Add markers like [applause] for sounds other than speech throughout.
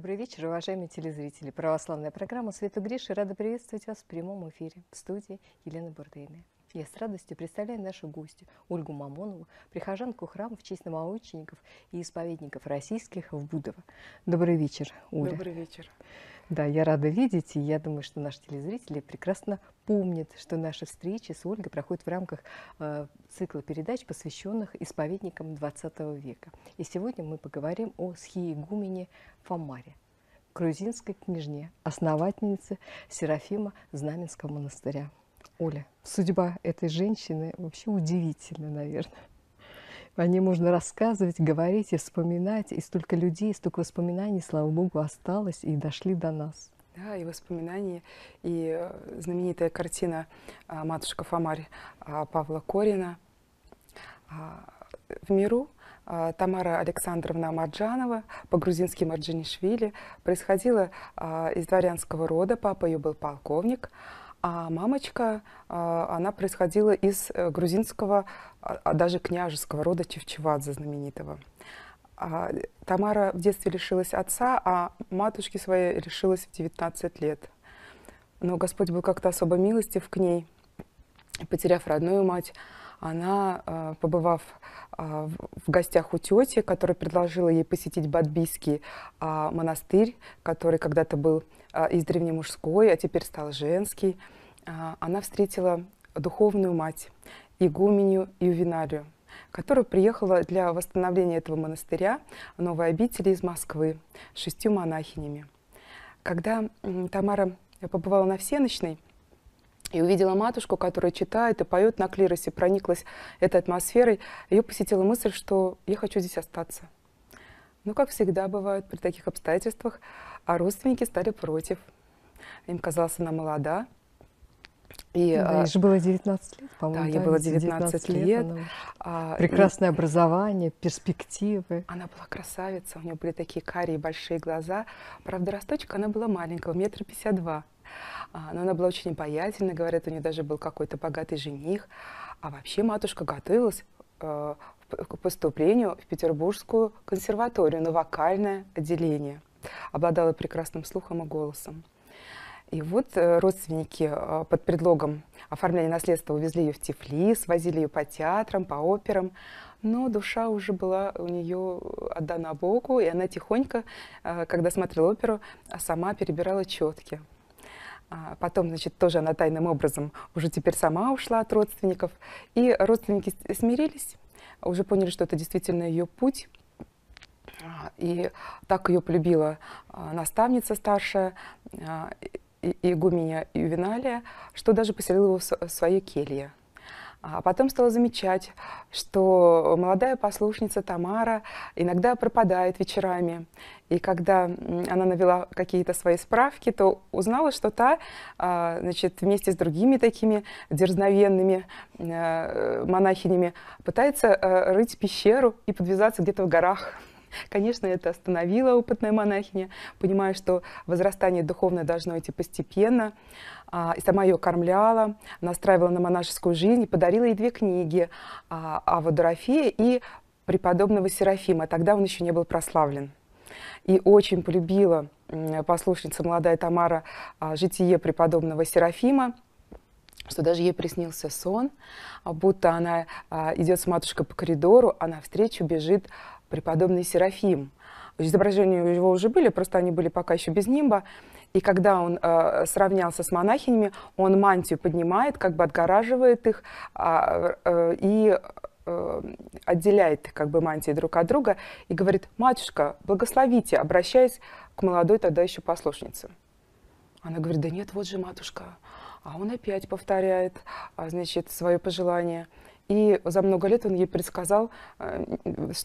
Добрый вечер, уважаемые телезрители. Православная программа «Света Гриши» рада приветствовать вас в прямом эфире в студии Елены Бурдейной. Я с радостью представляю нашу гостью Ольгу Мамонову, прихожанку храма в честь новоучеников и исповедников российских в Будово. Добрый вечер, Оля. Добрый вечер. Да, я рада видеть, и я думаю, что наши телезрители прекрасно помнят, что наши встречи с Ольгой проходят в рамках э, цикла передач, посвященных исповедникам XX века. И сегодня мы поговорим о схиегумене Фомаре, грузинской княжне, основательнице Серафима Знаменского монастыря. Оля, судьба этой женщины вообще удивительна, наверное. О ней можно рассказывать, говорить и вспоминать. И столько людей, столько воспоминаний, слава богу, осталось и дошли до нас. Да, и воспоминания, и э, знаменитая картина а, «Матушка Фомарь» а, Павла Корина. А, в миру Тамара Александровна Марджанова, по-грузински Марджанишвили, происходила из дворянского рода, папа ее был полковник, а мамочка, а, она происходила из э, грузинского, а, а даже княжеского рода Чевчевадзе знаменитого. Тамара в детстве лишилась отца, а матушки своей лишилась в 19 лет. Но Господь был как-то особо милостив к ней. Потеряв родную мать, она, побывав в гостях у тети, которая предложила ей посетить Бадбийский монастырь, который когда-то был а, издревле мужской, а теперь стал женский, она встретила духовную мать, игуменю Ювеналию, которая приехала для восстановления этого монастыря, новой обители из Москвы, с шестью монахинями. Когда Тамара побывала на всеночной, и увидела матушку, которая читает и поет на клиросе, прониклась этой атмосферой, ее посетила мысль, что я хочу здесь остаться. Ну, как всегда бывает при таких обстоятельствах, а родственники стали против. Им казалось, она молода. И, да, ей а, же было 19 лет, по-моему. Да, ей было 19, 19 лет. лет она... а, Прекрасное и... образование, перспективы. Она была красавица, у нее были такие карие большие глаза. Правда, росточек она была маленького, метра пятьдесят два. А, но она была очень обаятельна, говорят, у нее даже был какой-то богатый жених. А вообще матушка готовилась э, к поступлению в Петербургскую консерваторию на вокальное отделение. Обладала прекрасным слухом и голосом. И вот э, родственники э, под предлогом оформления наследства увезли ее в Тифлис, возили ее по театрам, по операм. Но душа уже была у нее отдана Богу, и она тихонько, когда смотрела оперу, сама перебирала четки. А потом, значит, тоже она тайным образом уже теперь сама ушла от родственников. И родственники смирились, уже поняли, что это действительно ее путь. А, и так ее полюбила а, наставница старшая, игуменя Ювеналия, что даже поселила его в своей келье. А потом стала замечать, что молодая послушница Тамара иногда пропадает вечерами. И когда она навела какие-то свои справки, то узнала, что та значит, вместе с другими такими дерзновенными э, монахинями пытается э, рыть пещеру и подвязаться где-то в горах. Конечно, это остановила опытная монахиня, понимая, что возрастание духовное должно идти постепенно. А, и сама ее кормляла, настраивала на монашескую жизнь, подарила ей две книги а, Ава Дорофея и преподобного Серафима. Тогда он еще не был прославлен. И очень полюбила послушница молодая Тамара а, житие преподобного Серафима, что даже ей приснился сон, будто она идет с матушкой по коридору, а навстречу бежит преподобный Серафим. Изображения у него уже были, просто они были пока еще без нимба. И когда он э, сравнялся с монахинями, он мантию поднимает, как бы отгораживает их э, э, и э, отделяет как бы мантии друг от друга и говорит, матушка, благословите, обращаясь к молодой тогда еще послушнице. Она говорит, да нет, вот же матушка. А он опять повторяет, а, значит, свое пожелание. И за много лет он ей предсказал э,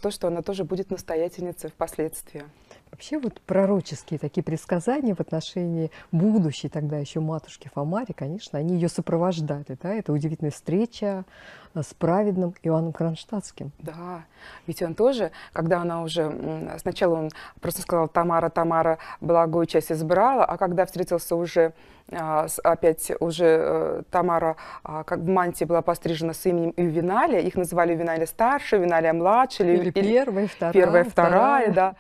то, что она тоже будет настоятельницей впоследствии. Вообще вот пророческие такие предсказания в отношении будущей тогда еще матушки Фомари, конечно, они ее сопровождали. Да? Это удивительная встреча э, с праведным Иоанном Кронштадтским. Да, ведь он тоже, когда она уже, сначала он просто сказал Тамара, Тамара, благую часть избрала, а когда встретился уже а, опять уже э, Тамара а, как в мантии была пострижена с именем Ювеналия, их называли Ювеналия старшая, Ювеналия младшая. Или, или первая, вторая. Первая, вторая, вторая. да.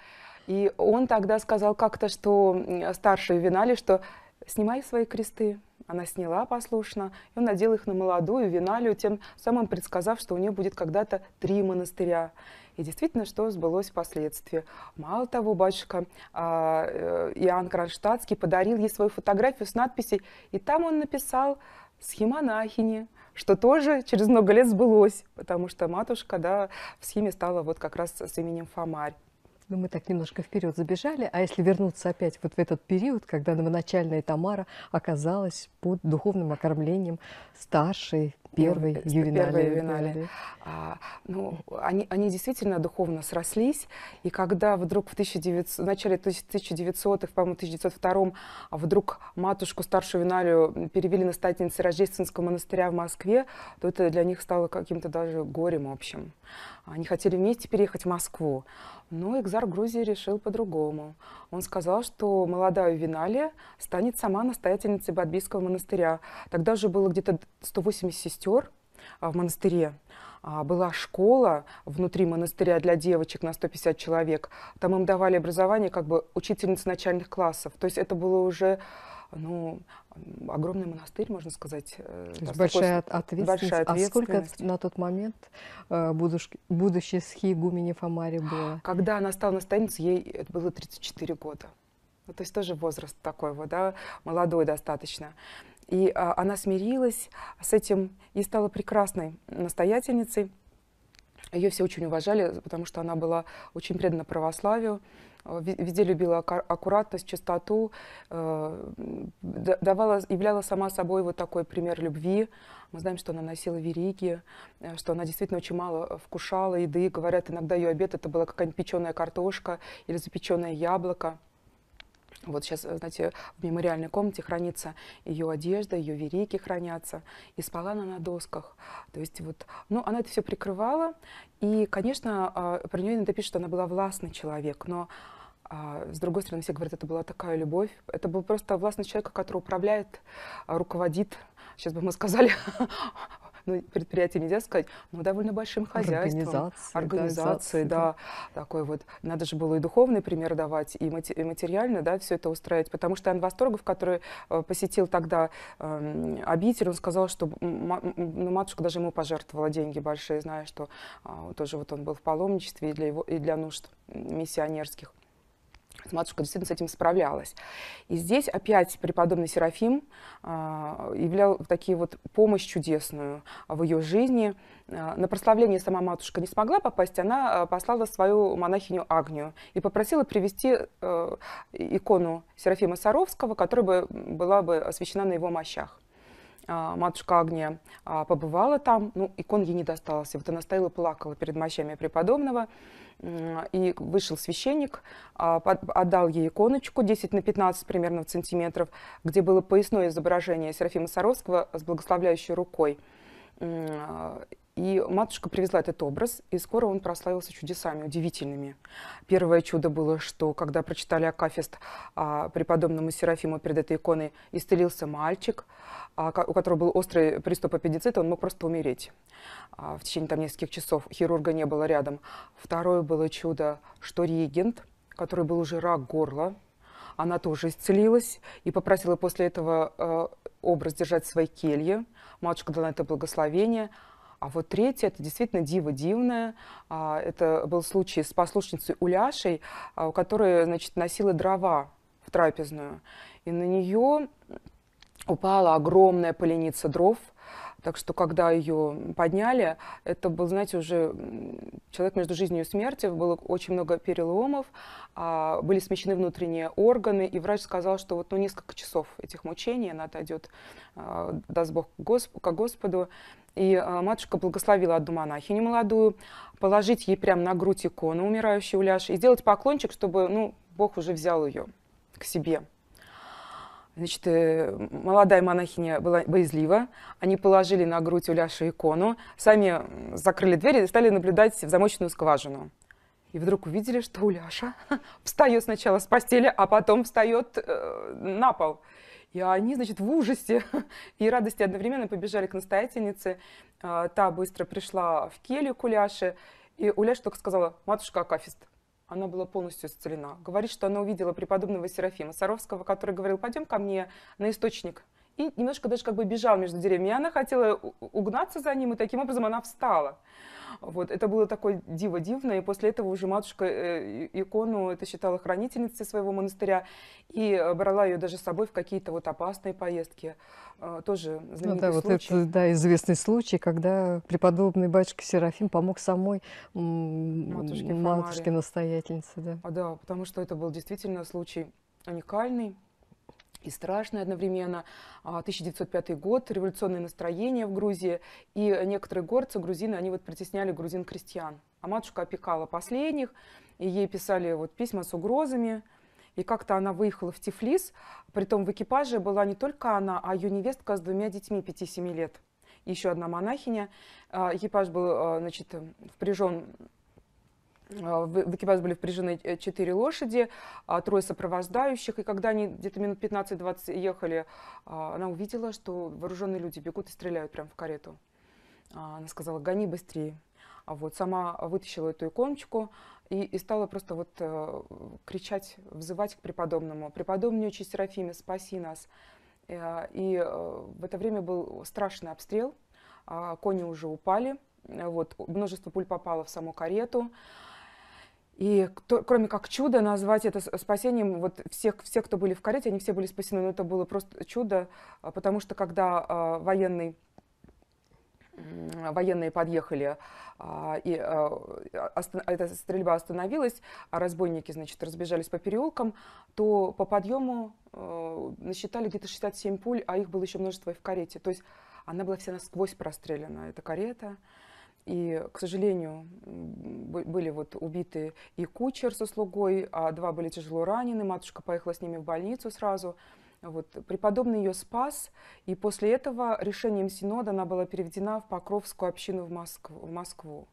И он тогда сказал как-то, что старший Винали, что снимай свои кресты. Она сняла послушно, и он надел их на молодую Виналию, тем самым предсказав, что у нее будет когда-то три монастыря. И действительно, что сбылось впоследствии. Мало того, батюшка а, э, Иоанн Кронштадтский подарил ей свою фотографию с надписью, и там он написал «Схемонахини», что тоже через много лет сбылось, потому что матушка да, в схеме стала вот как раз с именем Фомарь. Ну, мы так немножко вперед забежали, а если вернуться опять вот в этот период, когда новоначальная Тамара оказалась под духовным окормлением старшей первой ювенали. А, ну, они, они действительно духовно срослись, и когда вдруг в, 1900, в начале 1900-х, по-моему, 1902 а вдруг матушку старшую Виналию перевели на статницы Рождественского монастыря в Москве, то это для них стало каким-то даже горем общим. Они хотели вместе переехать в Москву. Но экзарх Грузии решил по-другому. Он сказал, что молодая Виналия станет сама настоятельницей Бадбийского монастыря. Тогда уже было где-то 180 сестер а, в монастыре. А, была школа внутри монастыря для девочек на 150 человек. Там им давали образование как бы учительницы начальных классов. То есть это было уже ну, огромный монастырь, можно сказать. Э, То есть большая ответственность. большая ответственность. А сколько на тот момент э, будущей схиегумени Фомари было? Когда она стала настоятельницей, ей это было 34 года. Ну, то есть тоже возраст такой вот, да, молодой достаточно. И а, она смирилась с этим и стала прекрасной настоятельницей. Ее все очень уважали, потому что она была очень предана православию. Везде любила аккуратность, чистоту, э, давала, являла сама собой вот такой пример любви. Мы знаем, что она носила вериги, э, что она действительно очень мало вкушала еды. Говорят, иногда ее обед это была какая-нибудь печеная картошка или запеченное яблоко. Вот сейчас, знаете, в мемориальной комнате хранится ее одежда, ее верики хранятся. И спала она на досках. То есть вот, ну, она это все прикрывала. И, конечно, а, про нее иногда пишут, что она была властный человек. Но а, с другой стороны, все говорят, это была такая любовь. Это был просто властный человек, который управляет, а, руководит. Сейчас бы мы сказали, [laughs] ну, предприятие нельзя сказать, но довольно большим хозяйством. Организации. да, да. Такой вот. Надо же было и духовный пример давать, и, мати- и материально, да, все это устраивать. Потому что Ан Восторгов, который э, посетил тогда э, обитель, он сказал, что ну, матушка даже ему пожертвовала деньги большие, зная, что э, тоже вот он был в паломничестве и для, его, и для нужд миссионерских матушка действительно с этим справлялась. И здесь опять преподобный Серафим а, являл такие вот помощь чудесную в ее жизни. А, на прославление сама матушка не смогла попасть, она а, послала свою монахиню Агнию и попросила привести икону Серафима Саровского, которая бы была бы освящена на его мощах. Матушка Агния побывала там, ну, икон ей не досталось. вот она стояла, плакала перед мощами преподобного, и вышел священник, а, отдал ей иконочку 10 на 15 примерно сантиметров, где было поясное изображение Серафима Саровского с благословляющей рукой. И матушка привезла этот образ, и скоро он прославился чудесами удивительными. Первое чудо было, что когда прочитали Акафист а, преподобному Серафиму перед этой иконой, исцелился мальчик, а, у которого был острый приступ аппендицита, он мог просто умереть. А, в течение там нескольких часов хирурга не было рядом. Второе было чудо, что регент, который был уже рак горла, она тоже исцелилась и попросила после этого э, образ держать в своей келье. Матушка дала это благословение – а вот третье, это действительно диво дивное. А, это был случай с послушницей Уляшей, а, у которой, значит, носила дрова в трапезную. И на нее упала огромная поленица дров – так что, когда ее подняли, это был, знаете, уже человек между жизнью и смертью, было очень много переломов, а, были смещены внутренние органы, и врач сказал, что вот ну, несколько часов этих мучений она отойдет, а, даст Бог к Господу. И а, матушка благословила одну монахиню молодую, положить ей прямо на грудь икону умирающей Уляши и сделать поклончик, чтобы ну, Бог уже взял ее к себе. Значит, э, молодая монахиня была боязлива. Они положили на грудь Уляши икону, сами закрыли дверь и стали наблюдать в замочную скважину. И вдруг увидели, что Уляша [laughs] встает сначала с постели, а потом встает э, на пол. И они, значит, в ужасе [laughs] и радости одновременно побежали к настоятельнице. Э, та быстро пришла в келью к Уляше, и Уляша только сказала, матушка Акафист. Она была полностью исцелена. Говорит, что она увидела преподобного Серафима Саровского, который говорил, пойдем ко мне на источник. И немножко даже как бы бежал между деревьями. И она хотела угнаться за ним, и таким образом она встала. Вот, это было такое диво дивное, и после этого уже матушка э, икону это считала хранительницей своего монастыря, и э, брала ее даже с собой в какие-то вот опасные поездки. Э, тоже знаменитый ну, да, случай. Вот это, да, известный случай, когда преподобный батюшка Серафим помог самой матушке, матушке настоятельнице. Да. А, да, потому что это был действительно случай уникальный и страшно одновременно. 1905 а, год, революционное настроение в Грузии, и некоторые горцы, грузины, они вот притесняли грузин-крестьян. А матушка опекала последних, и ей писали вот письма с угрозами. И как-то она выехала в Тифлис, притом в экипаже была не только она, а ее невестка с двумя детьми 5-7 лет. Еще одна монахиня. А, экипаж был а, значит, впряжен в экипаж были впряжены э, четыре лошади, а, трое сопровождающих. И когда они где-то минут 15-20 ехали, а, она увидела, что вооруженные люди бегут и стреляют прямо в карету. Она сказала, гони быстрее. А вот сама вытащила эту иконочку и, и стала просто вот э, кричать, взывать к преподобному. Преподобный отче Серафиме, спаси нас. Э, и в это время был страшный обстрел, кони уже упали, вот, множество пуль попало в саму карету. И кто, кроме как чудо назвать это спасением, вот всех, всех, кто были в карете, они все были спасены, но это было просто чудо, а, потому что когда а, военный военные подъехали, а, и эта стрельба остановилась, а разбойники, значит, разбежались по переулкам, то по подъему насчитали где-то 67 пуль, а их было еще множество и в карете. То есть она была вся насквозь прострелена, эта карета. И, к сожалению, были вот убиты и кучер со слугой, а два были тяжело ранены. Матушка поехала с ними в больницу сразу. Вот. Преподобный ее спас, и после этого решением Синода она была переведена в Покровскую общину в Москву. В Москву.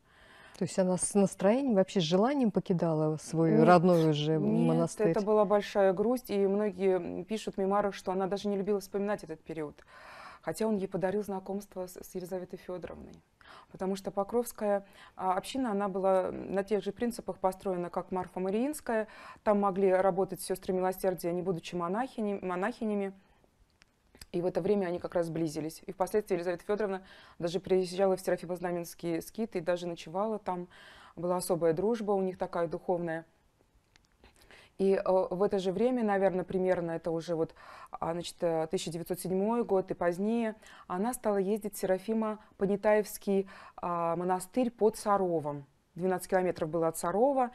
То есть она с настроением, вообще с желанием покидала свой нет, родной уже нет, монастырь? это была большая грусть, и многие пишут в мемуарах, что она даже не любила вспоминать этот период. Хотя он ей подарил знакомство с, с Елизаветой Федоровной потому что Покровская а, община, она была на тех же принципах построена, как Марфа Мариинская. Там могли работать сестры милосердия, не будучи монахинями. монахинями. И в это время они как раз сблизились. И впоследствии Елизавета Федоровна даже приезжала в Серафимо-Знаменский скит и даже ночевала там. Была особая дружба у них такая духовная. И э, в это же время, наверное, примерно это уже вот а, значит, 1907 э, год и позднее, она стала ездить в Серафимо-Понятаевский а, монастырь под Саровом. 12 километров было от Сарова.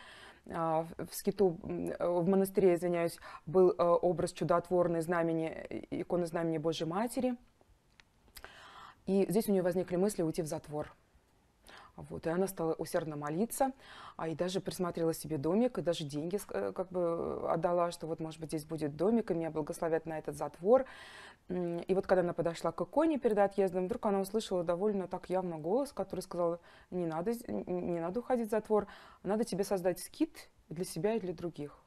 А, в скиту, в монастыре, извиняюсь, был э, образ чудотворной знамени, иконы знамени Божьей Матери. И здесь у нее возникли мысли уйти в затвор. Вот, и она стала усердно молиться, а и даже присмотрела себе домик, и даже деньги э, как бы отдала, что вот, может быть, здесь будет домик, и меня благословят на этот затвор. И вот когда она подошла к иконе перед отъездом, вдруг она услышала довольно так явно голос, который сказал, не надо, не надо уходить в затвор, надо тебе создать скит для себя и для других.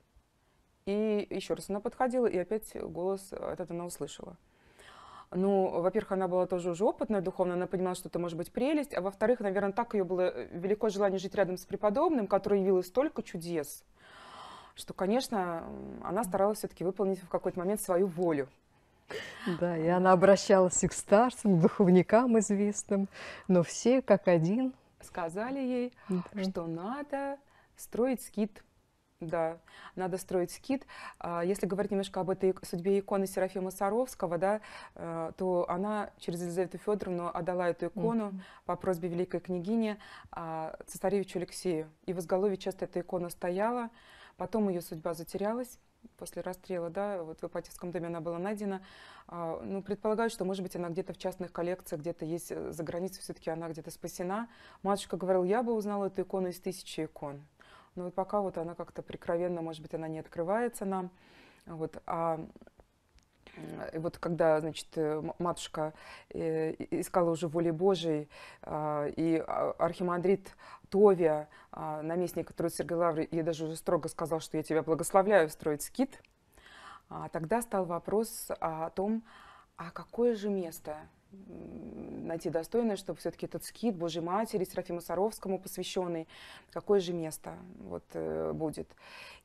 И еще раз она подходила, и опять голос этот она услышала. Ну, во-первых, она была тоже уже опытная духовно, она понимала, что это может быть прелесть, а во-вторых, наверное, так ее было э, великое желание жить рядом с преподобным, который явил столько чудес, что, конечно, она старалась все-таки выполнить в какой-то момент свою волю. Да, и она обращалась и к старцам, к духовникам известным, но все как один сказали ей, да. что надо строить скит да, надо строить скит. А, если говорить немножко об этой судьбе иконы Серафима Саровского, да, э, то она через Елизавету Федоровну отдала эту икону mm-hmm. по просьбе великой княгини а, цесаревичу Алексею. И в изголовье часто эта икона стояла, потом ее судьба затерялась после расстрела, да, вот в Ипатьевском доме она была найдена. А, ну, предполагаю, что, может быть, она где-то в частных коллекциях, где-то есть э, за границей, все-таки она где-то спасена. Матушка говорила, я бы узнала эту икону из тысячи икон. Но вот пока вот она как-то прикровенно, может быть, она не открывается нам. Вот, а и вот когда, значит, э, матушка э, искала уже воли Божией, а, и архимандрит Товия, а, наместник, который Сергей Лавры, ей даже уже строго сказал, что я тебя благословляю строить скит, а, тогда стал вопрос о том, а какое же место найти достойное, чтобы все-таки этот скит Божьей Матери, Серафиму Саровскому посвященный, какое же место вот, э, будет.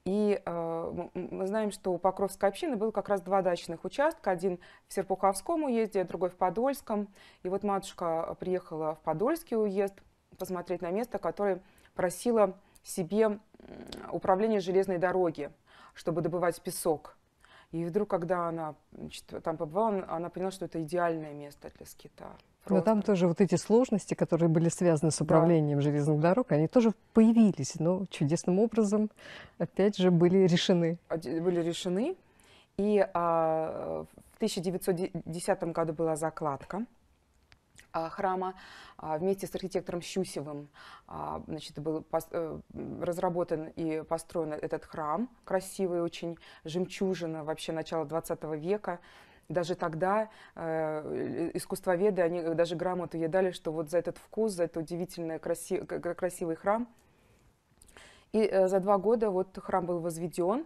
И э, мы знаем, что у Покровской общины было как раз два дачных участка. Один в Серпуховском уезде, другой в Подольском. И вот матушка приехала в Подольский уезд посмотреть на место, которое просила себе управление железной дороги, чтобы добывать песок. И вдруг, когда она значит, там побывала, она поняла, что это идеальное место для скита. Просто. Но там тоже вот эти сложности, которые были связаны с управлением да. железных дорог, они тоже появились, но чудесным образом, опять же, были решены. Были решены. И а, в 1910 году была закладка храма а, вместе с архитектором Щусевым а, значит, был э, разработан и построен этот храм, красивый очень, жемчужина вообще начала 20 века. Даже тогда э, искусствоведы, они даже грамоту ей дали, что вот за этот вкус, за этот удивительный красив, красивый храм. И э, за два года вот храм был возведен,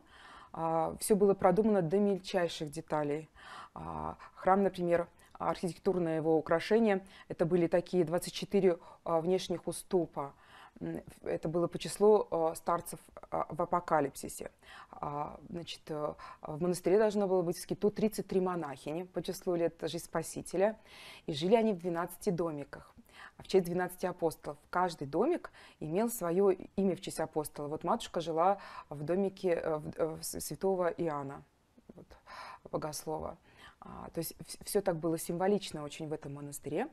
э, все было продумано до мельчайших деталей. Э, храм, например, архитектурное его украшение. Это были такие 24 а, внешних уступа. Это было по числу а, старцев а, в апокалипсисе. Значит, э, в монастыре должно было быть в скиту 33 монахини по числу лет жизни Спасителя. И жили они в 12 домиках в честь 12 апостолов. Каждый домик имел свое имя в честь апостола. Вот матушка жила в домике э, э, святого Иоанна, богослова. А, то есть все так было символично очень в этом монастыре.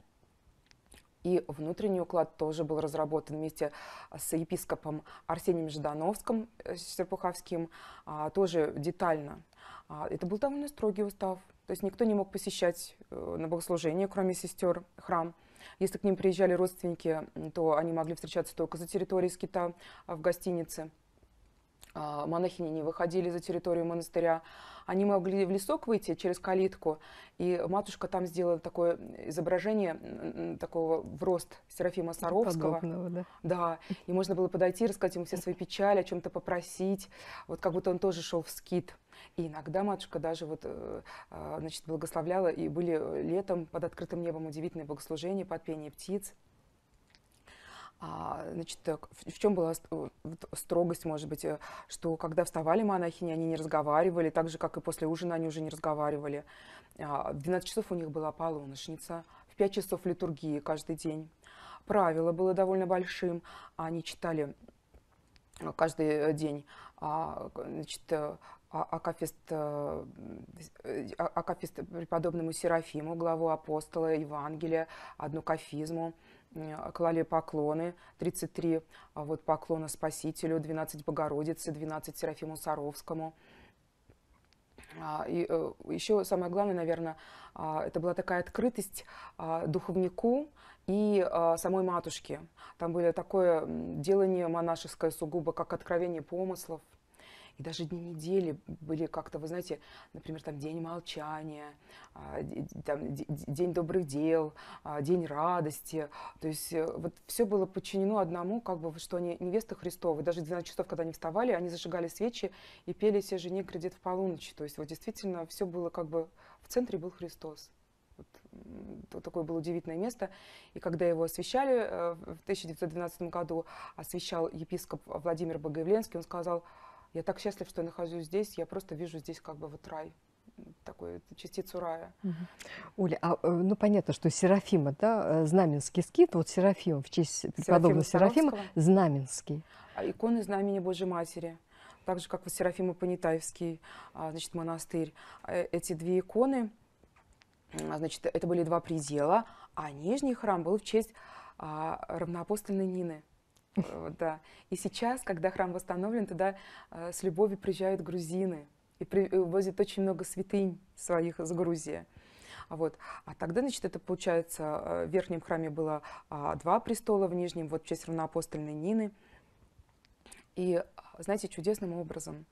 И внутренний уклад тоже был разработан вместе с епископом Арсением Ждановским, э, Серпуховским, а, тоже детально. А, это был довольно строгий устав. То есть никто не мог посещать э, на богослужение, кроме сестер, храм. Если к ним приезжали родственники, то они могли встречаться только за территорией скита в гостинице. Монахини не выходили за территорию монастыря они могли в лесок выйти через калитку, и матушка там сделала такое изображение такого в рост Серафима Саровского. Подобного, да? Да, и можно было подойти, рассказать ему все свои печали, о чем-то попросить, вот как будто он тоже шел в скит. И иногда матушка даже вот, э, а, значит, благословляла, и были летом под открытым небом удивительные богослужения под пение птиц. А, значит, в чем была строгость, может быть, э, что когда вставали монахини, они не разговаривали, так же, как и после ужина они уже не разговаривали. А, в 12 часов у них была полуношница, в 5 часов литургии каждый день. Правило было довольно большим, они читали э, каждый э, день значит, Акафист, Акафист преподобному Серафиму, главу апостола, Евангелия, одну кафизму – клали поклоны, 33 а вот, поклона Спасителю, 12 Богородице, 12 Серафиму Саровскому. А, и э, еще самое главное, наверное, а, это была такая открытость духовнику и самой матушке. Там было такое делание монашеское сугубо, как откровение помыслов, и даже дни недели были как-то, вы знаете, например, там день молчания, а, там, день добрых дел, а, день радости. То есть э, вот все было подчинено одному, как бы, что они невесты Христовы. Даже 12 часов, когда они вставали, они зажигали свечи и пели «Все жене кредит в полуночи». То есть вот действительно все было как бы в центре был Христос. Вот, такое было удивительное место. И когда его освещали э, в 1912 году, освещал епископ Владимир Богоявленский, он сказал, я так счастлив, что я нахожусь здесь. Я просто вижу здесь как бы вот рай такую частицу рая. Угу. Оля, а, э, ну понятно, что Серафима, да, э, Знаменский скит, вот Серафим в честь преподобного Серафима, Серафима Знаменский. А иконы Знамени Божьей Матери, так же, как вот Серафима Понятаевский, а, значит, монастырь. Э, эти две иконы, значит, это были два предела, а нижний храм был в честь а, равноапостольной Нины. Да. И сейчас, когда храм восстановлен, туда э, с любовью приезжают грузины и привозят очень много святынь своих из Грузии. Вот. А тогда, значит, это получается, э, в верхнем храме было а, два престола, в нижнем, вот в честь равноапостольной Нины. И, знаете, чудесным образом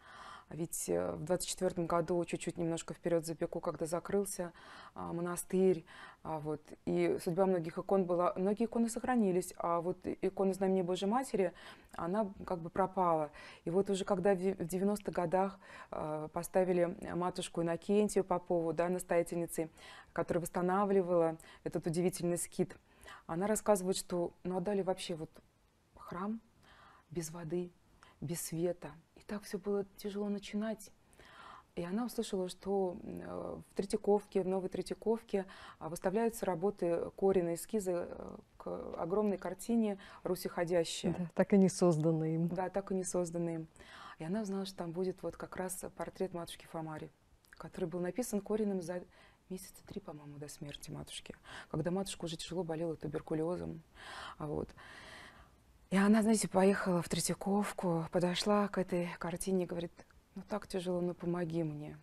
Ведь э, в 24 году, чуть-чуть немножко вперед забегу, когда закрылся а, монастырь, а, вот, и судьба многих икон была, многие иконы сохранились, а вот икона Знамения Божьей Матери, она как бы пропала. И вот уже когда в 90-х годах а, поставили матушку Иннокентию Попову, да, настоятельницей, которая восстанавливала этот удивительный скит, она рассказывает, что ну, отдали вообще вот храм без воды, без света – так все было тяжело начинать. И она услышала, что э, в Третьяковке, в Новой Третьяковке а, выставляются работы Корина, эскизы э, к огромной картине «Руси ходящая». Да, так и не созданные им. Да, так и не созданные им. И она узнала, что там будет вот как раз портрет матушки Фомари, который был написан Кориным за месяца три, по-моему, до смерти матушки, когда матушка уже тяжело болела туберкулезом. Вот. И она, знаете, поехала в Третьяковку, подошла к этой картине и говорит, ну так тяжело, ну помоги мне.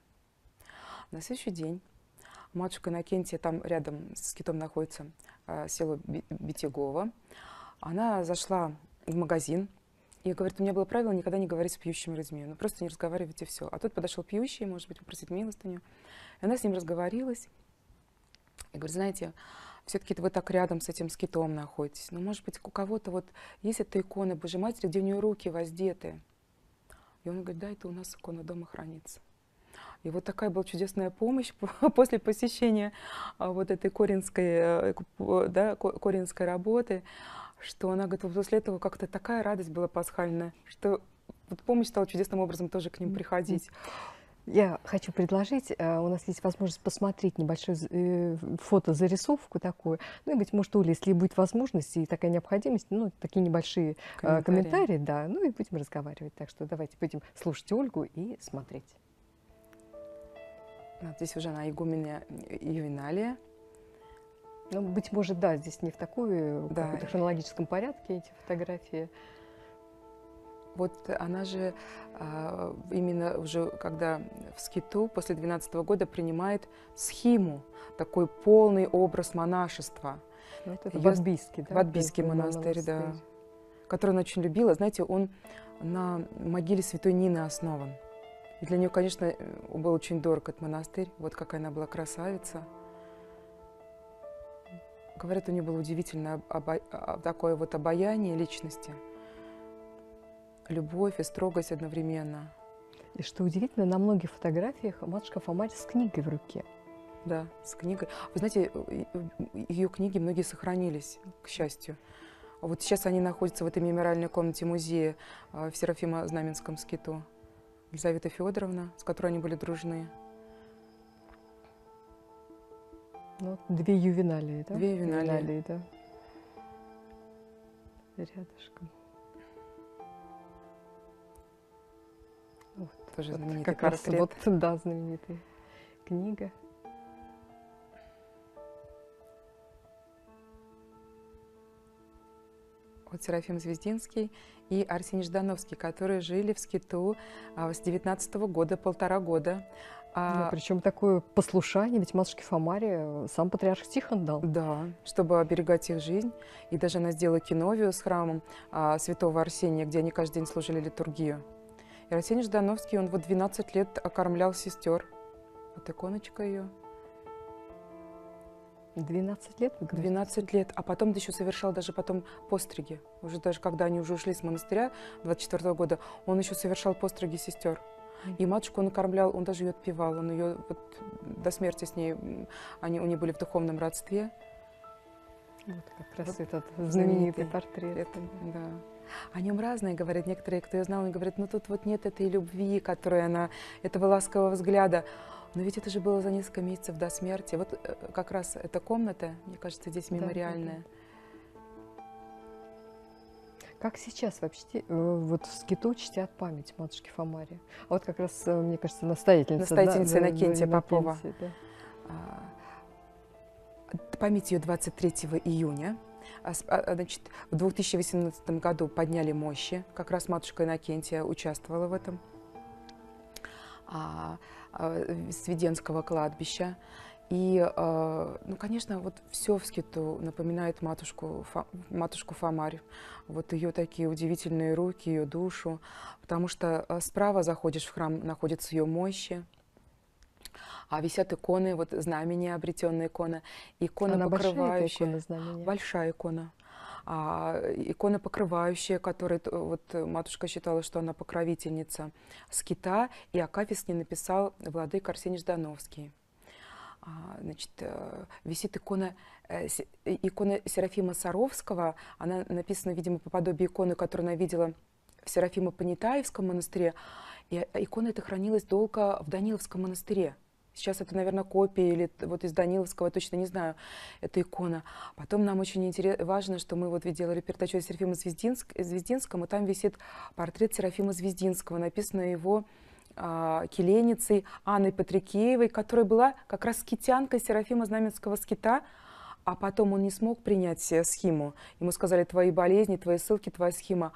На следующий день матушка Иннокентия, там рядом с китом находится э, село Битягово, она зашла в магазин и говорит, у меня было правило никогда не говорить с пьющими людьми, ну просто не разговаривать и все. А тут подошел пьющий, может быть, попросить милостыню. И она с ним разговорилась. И говорит, знаете, все-таки вы так рядом с этим скитом находитесь. Но, ну, может быть, у кого-то вот есть эта икона Божьей Матери, где у нее руки воздеты. И он говорит, да, это у нас икона дома хранится. И вот такая была чудесная помощь [laughs] после посещения а, вот этой коринской, э, да, коринской работы, что она говорит, вот после этого как-то такая радость была пасхальная, что вот помощь стала чудесным образом тоже к ним приходить. Я хочу предложить, э, у нас есть возможность посмотреть небольшую э, фотозарисовку такую. Ну и, быть может, Оля, если будет возможность и такая необходимость, ну, такие небольшие комментарии, комментарии да, ну и будем разговаривать. Так что давайте будем слушать Ольгу и смотреть. Здесь уже она игуменя Ювеналия. Ну, быть может, да, здесь не в такой да. хронологическом порядке эти фотографии. Вот она же а, именно уже, когда в скиту после 12 года принимает схиму, такой полный образ монашества. Ну, это в Адбийске, да? В монастырь, монастырь, да. Который она очень любила. Знаете, он на могиле святой Нины основан. И для нее, конечно, был очень дорог этот монастырь. Вот какая она была красавица. Говорят, у нее было удивительное обо... А, такое вот обаяние личности – любовь и строгость одновременно. И что удивительно, на многих фотографиях матушка Фомарь с книгой в руке. Да, с книгой. Вы знаете, ее книги многие сохранились, к счастью. Вот сейчас они находятся в этой мемориальной комнате музея а, в Серафимо-Знаменском скиту. Елизавета Федоровна, с которой они были дружны. Ну, две ювеналии, да? Две ювеналии. ювеналии да. Рядышком. Тоже вот знаменитый как портрет. Раз, вот, да, знаменитая книга. Вот Серафим Звездинский и Арсений Ждановский, которые жили в Скиту а, с 19 -го года, полтора года. А, ну, причем такое послушание, ведь матушке Фомаре сам патриарх Тихон дал. Да, чтобы оберегать их жизнь. И даже она сделала киновию с храмом а, святого Арсения, где они каждый день служили литургию. И Арсений Ждановский, он вот 12 лет окормлял сестер. Вот иконочка ее. 12 лет, вы говорите? 12 лет, а потом еще совершал даже потом постриги. Уже даже когда они уже ушли с монастыря 24 -го года, он еще совершал постриги сестер. И матушку он окормлял, он даже ее отпевал, он ее вот до смерти с ней, они, у них были в духовном родстве. Вот как раз вот этот знаменитый, знаменитый портрет. Это, да. О нем разные говорят. Некоторые, кто ее знал, говорят, ну тут вот нет этой любви, которая она, этого ласкового взгляда. Но ведь это же было за несколько месяцев до смерти. Вот э, как раз эта комната, мне кажется, здесь мемориальная. Да, да. Как сейчас вообще э, вот в скиту чтят память матушки Фомари? А вот как раз, э, мне кажется, настоятельница. Настоятельница да, Иннокентия да, Попова. Да. Память ее 23 июня значит, в 2018 году подняли мощи, как раз матушка Иннокентия участвовала в этом, а, с Веденского кладбища. И, ну, конечно, вот все в скиту напоминает матушку, Фа, матушку Фомарь. Вот ее такие удивительные руки, ее душу. Потому что справа заходишь в храм, находятся ее мощи. А висят иконы, вот знамени, обретенная икона, икона Она покрывающая. Большая, икона знамения. большая икона. А, икона покрывающая, которая вот матушка считала, что она покровительница скита, и Акафист не написал владыка Арсений Ждановский. А, значит, э, висит икона, э, икона Серафима Саровского. Она написана, видимо, по подобию иконы, которую она видела в Серафимо-Понятаевском монастыре. И э, икона эта хранилась долго в Даниловском монастыре. Сейчас это, наверное, копия или вот из Даниловского, точно не знаю, это икона. Потом нам очень интересно, важно, что мы вот делали передачу о Серафима Звездинск, Звездинском, и там висит портрет Серафима Звездинского, написано его а, келеницей Анной Патрикеевой, которая была как раз скитянкой Серафима Знаменского скита, а потом он не смог принять схему. Ему сказали, твои болезни, твои ссылки, твоя схема.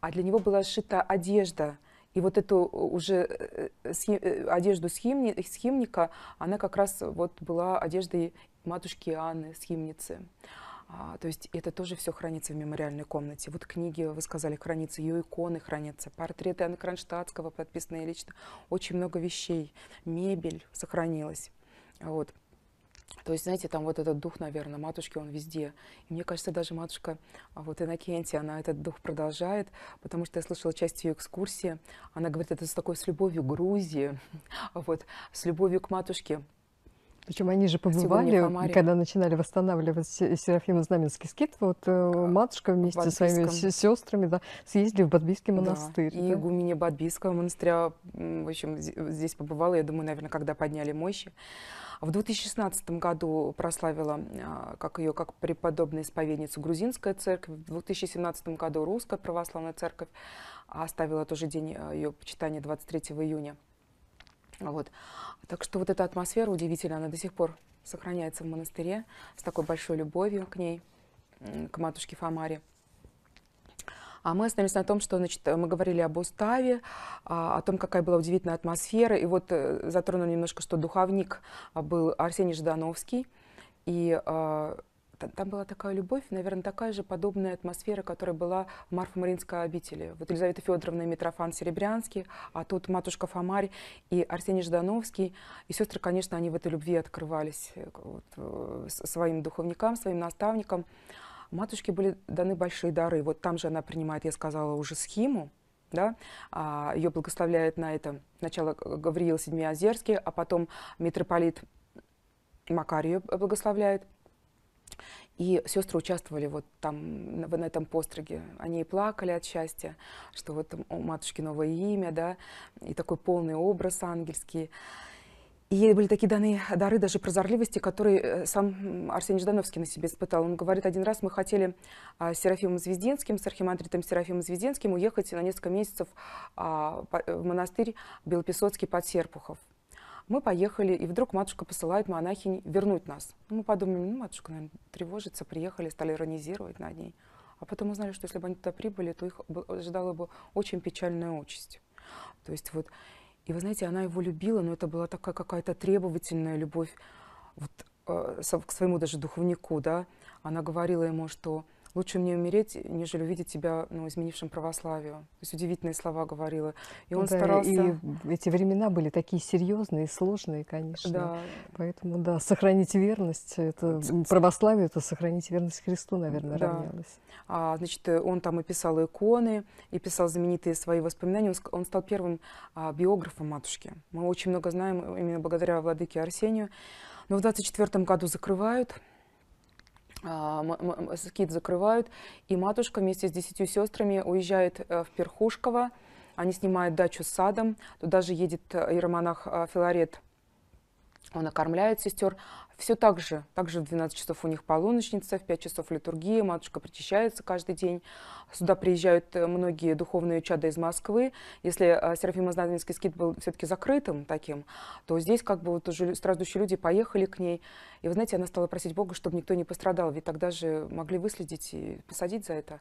А для него была сшита одежда. И вот эту уже э, э, одежду схимни, схимника, она как раз вот была одеждой матушки Анны, схимницы. А, то есть это тоже все хранится в мемориальной комнате. Вот книги, вы сказали, хранятся, ее иконы хранятся, портреты Анны Кронштадтского, подписанные лично. Очень много вещей, мебель сохранилась. Вот. То есть, знаете, там вот этот дух, наверное, матушки, он везде. И мне кажется, даже матушка, а вот Иннокентия, она этот дух продолжает, потому что я слышала часть ее экскурсии. Она говорит, это с такой с любовью к Грузии, [laughs] вот, с любовью к матушке. Причем они же побывали, когда начинали восстанавливать Серафимо-Знаменский скит, вот э, а, матушка вместе с своими сестрами да, съездили в Бадбийский монастырь. Да. И да? Бадбийского монастыря, в общем, здесь побывала, я думаю, наверное, когда подняли мощи. В 2016 году прославила а, как ее как преподобная исповедницу грузинская церковь, в 2017 году русская православная церковь оставила тоже день а, ее почитания 23 июня. Вот. Так что вот эта атмосфера удивительная, она до сих пор сохраняется в монастыре с такой большой любовью к ней, к матушке Фомаре. А мы остановились на том, что значит, мы говорили об уставе, а, о том, какая была удивительная атмосфера. И вот э, затронули немножко, что духовник а, был Арсений Ждановский. И а, там была такая любовь, наверное, такая же подобная атмосфера, которая была в Марфо-Маринской обители. Вот Елизавета Федоровна и Митрофан Серебрянский, а тут матушка Фомарь и Арсений Ждановский. И сестры, конечно, они в этой любви открывались э, вот, э, своим духовникам, своим наставникам. Матушке были даны большие дары. Вот там же она принимает, я сказала, уже схему, да, а, ее благословляет на это сначала Гавриил Седмиозерский, а потом митрополит Макарий благословляет. И сестры участвовали вот там, на, на этом постриге. Они и плакали от счастья, что вот у матушки новое имя, да, и такой полный образ ангельский. Ей были такие даны дары даже прозорливости, которые э, сам Арсений Ждановский на себе испытал. Он говорит, один раз мы хотели а, с Серафимом Звездинским, с архимандритом Серафимом Звездинским уехать на несколько месяцев а, в монастырь Белопесоцкий под Серпухов. Мы поехали, и вдруг матушка посылает монахинь вернуть нас. Мы подумали, ну, матушка, наверное, тревожится, приехали, стали иронизировать над ней. А потом узнали, что если бы они туда прибыли, то их ожидала бы очень печальная участь. То есть вот и вы знаете, она его любила, но это была такая какая-то требовательная любовь вот, э, к своему даже духовнику, да. Она говорила ему, что лучше мне умереть, нежели увидеть тебя ну, изменившим православию. То есть удивительные слова говорила. И он да, старался... И эти времена были такие серьезные, сложные, конечно. Да. Поэтому, да, сохранить верность, это православие, это сохранить верность Христу, наверное, да. равнялось. А, значит, он там и писал иконы, и писал знаменитые свои воспоминания. Он стал первым а, биографом матушки. Мы очень много знаем именно благодаря владыке Арсению. Но в 24 году закрывают а, скит закрывают, и матушка вместе с десятью сестрами уезжает э, в Перхушково. Они снимают дачу с садом. Туда же едет э, иеромонах э, Филарет он окормляет сестер. Все так же, также в 12 часов у них полуночница, в 5 часов литургия, матушка причащается каждый день. Сюда приезжают э, многие духовные чада из Москвы. Если э, Серафим Знаменский скит был все-таки закрытым таким, то здесь как бы вот уже страждущие люди поехали к ней. И вы знаете, она стала просить Бога, чтобы никто не пострадал, ведь тогда же могли выследить и посадить за это.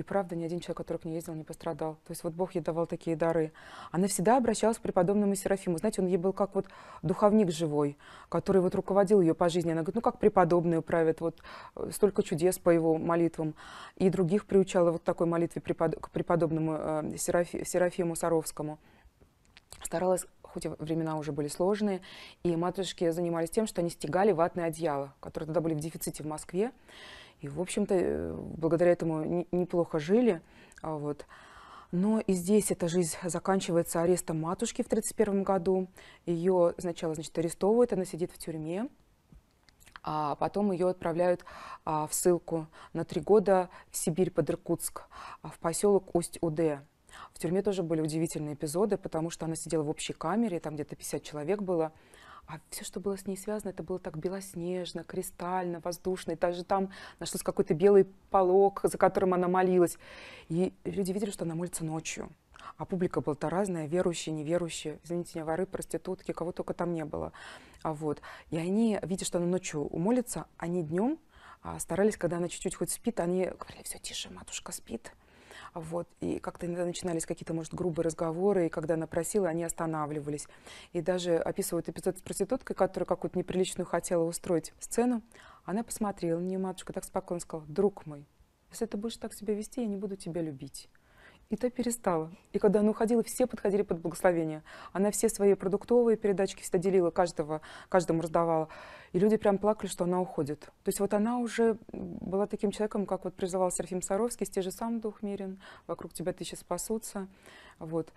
И правда, ни один человек, который к ней ездил, не пострадал. То есть вот Бог ей давал такие дары. Она всегда обращалась к преподобному Серафиму. Знаете, он ей был как вот духовник живой, который вот руководил ее по жизни. Она говорит, ну как преподобный правит, вот э, столько чудес по его молитвам. И других приучала вот такой молитве к преподобному э, Серафи, Серафиму Саровскому. Старалась хоть времена уже были сложные, и матушки занимались тем, что они стегали ватные одеяла, которые тогда были в дефиците в Москве. И, в общем-то, э, благодаря этому неплохо жили. А вот. Но и здесь эта жизнь заканчивается арестом матушки в 1931 году. Ее сначала значит, арестовывают, она сидит в тюрьме, а потом ее отправляют а, в ссылку на три года в Сибирь под Иркутск, а, в поселок Усть-Уде. В тюрьме тоже были удивительные эпизоды, потому что она сидела в общей камере, там где-то 50 человек было. А все, что было с ней связано, это было так белоснежно, кристально, воздушно. И даже там нашлось какой-то белый полог, за которым она молилась. И люди видели, что она молится ночью. А публика была-то разная, верующие, неверующие, извините меня, воры, проститутки, кого только там не было. А вот. И они, видя, что она ночью умолится, они днем а, старались, когда она чуть-чуть хоть спит, они говорили, все, тише, матушка спит. Вот. И как-то иногда начинались какие-то, может, грубые разговоры, и когда она просила, они останавливались. И даже описывают эпизод с проституткой, которая какую-то неприличную хотела устроить сцену. Она посмотрела на нее, матушка, так спокойно сказала, друг мой, если ты будешь так себя вести, я не буду тебя любить. И та перестала. И когда она уходила, все подходили под благословение. Она все свои продуктовые передачки всегда делила, каждого, каждому раздавала. И люди прям плакали, что она уходит. То есть вот она уже была таким человеком, как вот призывал Серафим Саровский, «Сте же сам дух мирен, вокруг тебя тысячи спасутся». Вот.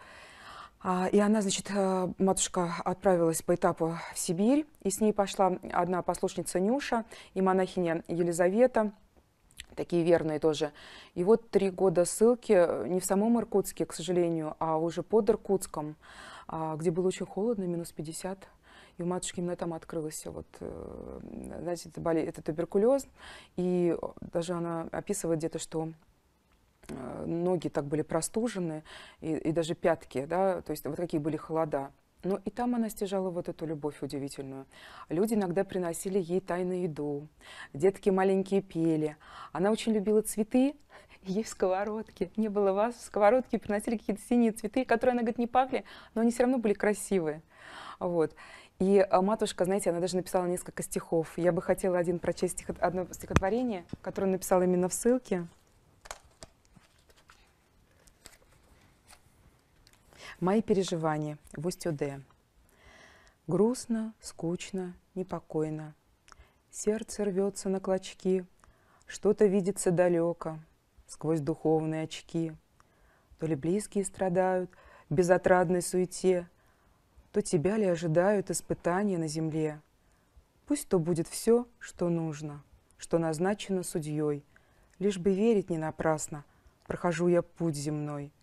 А, и она, значит, э, матушка отправилась по этапу в Сибирь, и с ней пошла одна послушница Нюша и монахиня Елизавета – такие верные тоже. И вот три года ссылки э, не в самом Иркутске, к сожалению, а уже под Иркутском, а, где было очень холодно, минус 50. И у матушки именно там открылось вот, э, знаете, это, болезнь, это туберкулез. И даже она описывает где-то, что э, ноги так были простужены, и, и даже пятки, да, то есть вот какие были холода. Но и там она стяжала вот эту любовь удивительную. Люди иногда приносили ей тайную еду. Детки маленькие пели. Она очень любила цветы. [laughs] Ей в сковородке. Не было вас. В сковородке приносили какие-то синие цветы, которые, она говорит, не пахли, но они все равно были красивые. Вот. И а, матушка, знаете, она даже написала несколько стихов. Я бы хотела один прочесть стих, одно стихотворение, которое написала именно в ссылке. Мои переживания в Усть-Уде. Грустно, скучно, непокойно. Сердце рвется на клочки, Что-то видится далеко, сквозь духовные очки. То ли близкие страдают в безотрадной суете, То тебя ли ожидают испытания на земле. Пусть то будет все, что нужно, Что назначено судьей, Лишь бы верить не напрасно, Прохожу я путь земной —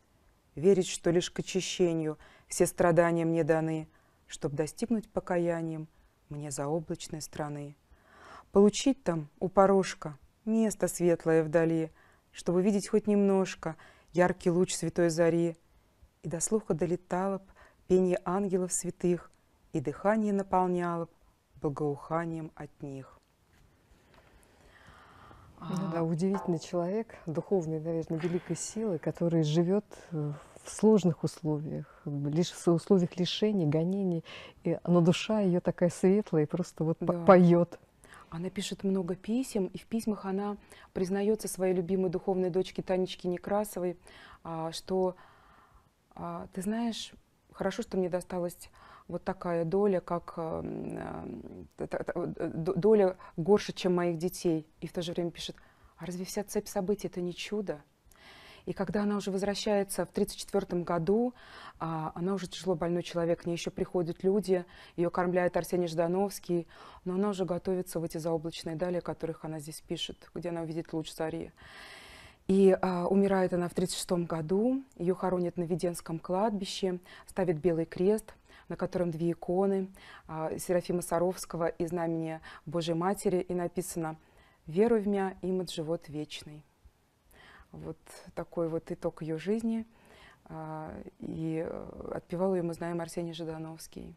верить, что лишь к очищению все страдания мне даны, чтоб достигнуть покаянием мне заоблачной страны. Получить там у порожка место светлое вдали, чтобы видеть хоть немножко яркий луч святой зари, и до слуха долетало б пение ангелов святых, и дыхание наполняло б благоуханием от них. Да, удивительный человек, духовный, наверное, великой силы, который живет в сложных условиях, лишь в условиях лишений, гонений, и, но душа ее такая светлая и просто вот да. поет. Она пишет много писем, и в письмах она признается своей любимой духовной дочке Танечке Некрасовой, а, что, а, ты знаешь, хорошо, что мне досталась вот такая доля, как э, э, доля горше, чем моих детей. И в то же время пишет, а разве вся цепь событий это не чудо? И когда она уже возвращается в 1934 году, а, она уже тяжело больной человек, к ней еще приходят люди, ее кормляет Арсений Ждановский, но она уже готовится в эти заоблачные дали, о которых она здесь пишет, где она увидит луч зари. И а, умирает она в 1936 году, ее хоронят на Веденском кладбище, ставит белый крест, на котором две иконы а, Серафима Саровского и знамения Божьей Матери, и написано «Веруй в меня, им от живот вечный». Вот такой вот итог ее жизни. А, и э, отпевал ее, мы знаем, Арсений Жидановский.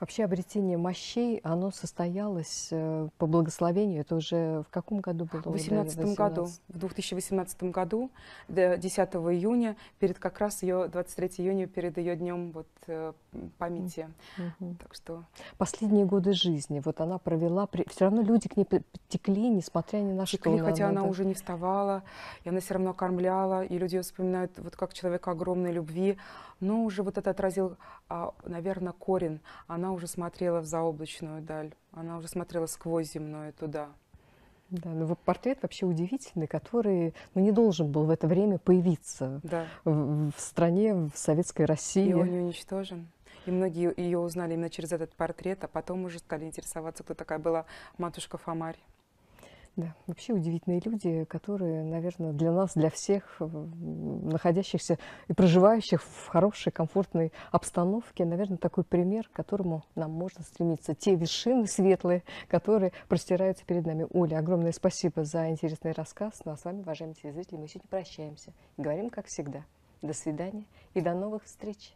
Вообще обретение мощей, оно состоялось э, по благословению, это уже в каком году было? В 2018 году, в 2018 году, 10 июня, перед как раз ее, 23 июня, перед ее днем вот, э, памяти. Мгм. Так что Последние годы жизни, вот она провела, все равно люди к ней текли, несмотря ни на текли, что. хотя она да. уже не вставала, и она все равно кормляла, и люди ее вспоминают вот как человека огромной любви. Но уже вот это отразил, наверное, корень. Она уже смотрела в заоблачную даль, она уже смотрела сквозь земное туда. Да, ну портрет вообще удивительный, который ну, не должен был в это время появиться Да. в, в стране, в советской России. И он не уничтожен. И многие ее узнали именно через этот портрет, а потом уже стали интересоваться, кто такая была матушка Фомарь. Да, вообще удивительные люди, которые, наверное, для нас, для всех, э, находящихся и проживающих в хорошей, комфортной обстановке, наверное, такой пример, к которому нам можно стремиться. Те вершины светлые, которые простираются перед нами. Оля, огромное спасибо за интересный рассказ. Ну а с вами, уважаемые телезрители, мы сегодня прощаемся. Говорим, как всегда, до свидания и до новых встреч.